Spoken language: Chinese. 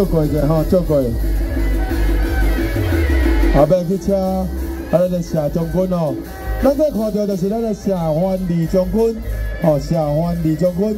照过者吼，照过。后边去车，啊，咱的谢将军哦，咱在看到的是咱的谢欢李将军，哦，谢欢李将军。